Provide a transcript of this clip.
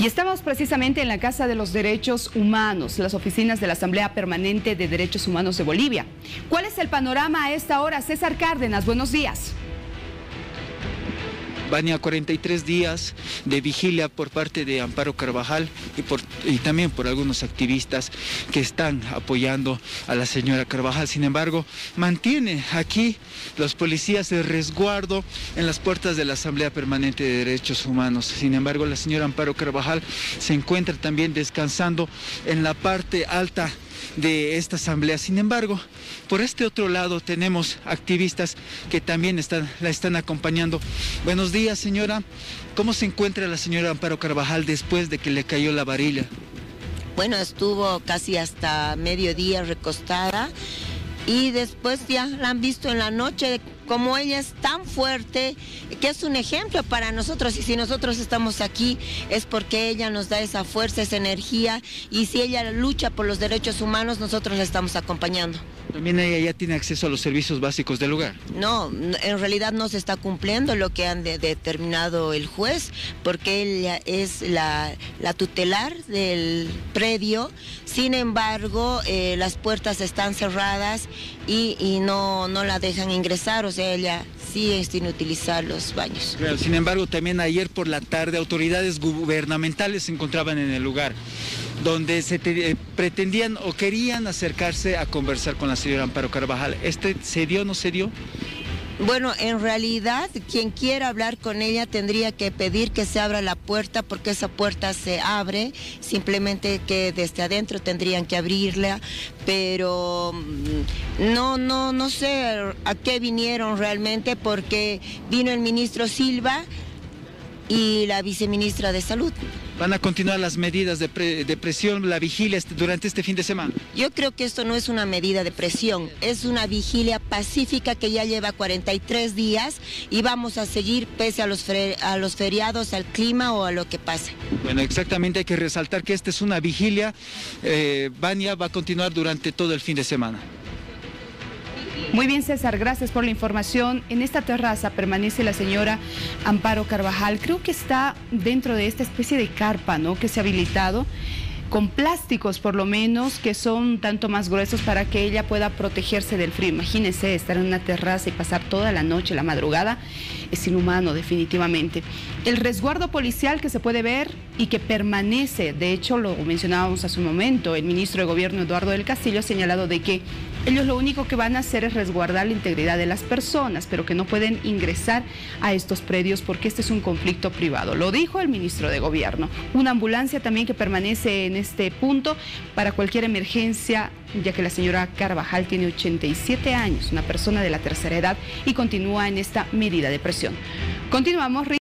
Y estamos precisamente en la Casa de los Derechos Humanos, las oficinas de la Asamblea Permanente de Derechos Humanos de Bolivia. ¿Cuál es el panorama a esta hora? César Cárdenas, buenos días. Van a 43 días de vigilia por parte de Amparo Carvajal y, y también por algunos activistas que están apoyando a la señora Carvajal. Sin embargo, mantiene aquí los policías de resguardo en las puertas de la Asamblea Permanente de Derechos Humanos. Sin embargo, la señora Amparo Carvajal se encuentra también descansando en la parte alta de esta asamblea. Sin embargo, por este otro lado tenemos activistas que también están, la están acompañando. Buenos días, señora. ¿Cómo se encuentra la señora Amparo Carvajal después de que le cayó la varilla? Bueno, estuvo casi hasta mediodía recostada y después ya la han visto en la noche como ella es tan fuerte, que es un ejemplo para nosotros y si nosotros estamos aquí es porque ella nos da esa fuerza, esa energía y si ella lucha por los derechos humanos, nosotros la estamos acompañando. También ella ya tiene acceso a los servicios básicos del lugar. No, en realidad no se está cumpliendo lo que han determinado el juez, porque ella es la, tutelar del predio. Sin embargo, eh, las puertas están cerradas y, no, no la dejan ingresar, o sea, ella sigue sin utilizar los baños. sin embargo, también ayer por la tarde autoridades gubernamentales se encontraban en el lugar donde se eh, pretendían o querían acercarse a conversar con la señora Amparo Carvajal. ¿Este se dio o no se dio? Bueno, en realidad quien quiera hablar con ella tendría que pedir que se abra la puerta porque esa puerta se abre, simplemente que desde adentro tendrían que abrirla, pero mm, no, no, no sé a qué vinieron realmente porque vino el ministro Silva y la viceministra de Salud. ¿Van a continuar las medidas de, presión, la vigilia este, durante este fin de semana? Yo creo que esto no es una medida de presión, es una vigilia pacífica que ya lleva 43 días y vamos a seguir pese a los, a los feriados, al clima o a lo que pase. Bueno, exactamente hay que resaltar que esta es una vigilia, eh, Bania va a continuar durante todo el fin de semana. Muy bien, César, gracias por la información. En esta terraza permanece la señora Amparo Carvajal. Creo que está dentro de esta especie de carpa, ¿no? Que se ha habilitado con plásticos por lo menos que son tanto más gruesos para que ella pueda protegerse del frío. Imagínense estar en una terraza y pasar toda la noche, la madrugada, es inhumano definitivamente. El resguardo policial que se puede ver y que permanece, de hecho lo mencionábamos hace un momento, el ministro de Gobierno Eduardo del Castillo ha señalado de que ellos lo único que van a hacer es resguardar la integridad de las personas, pero que no pueden ingresar a estos predios porque este es un conflicto privado. Lo dijo el ministro de Gobierno. Una ambulancia también que permanece en este punto para cualquier emergencia, ya que la señora Carvajal tiene 87 años, una persona de la tercera edad, y continúa en esta medida de presión. Continuamos.